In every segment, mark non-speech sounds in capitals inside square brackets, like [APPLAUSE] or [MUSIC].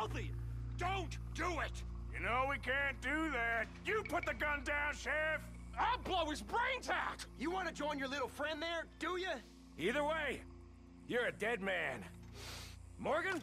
both of you. Don't do it! You know we can't do that. You put the gun down, Sheriff! I'll blow his brains out! You want to join your little friend there, do you? Either way, you're a dead man. Morgan?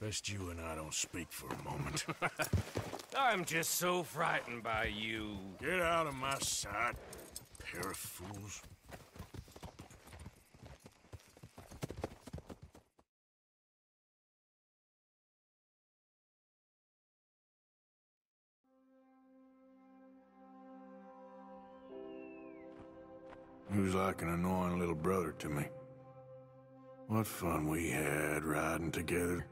best you and I don't speak for a moment. [LAUGHS] I'm just so frightened by you. Get out of my sight, pair of fools. He was like an annoying little brother to me. What fun we had riding together.